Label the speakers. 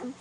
Speaker 1: Um,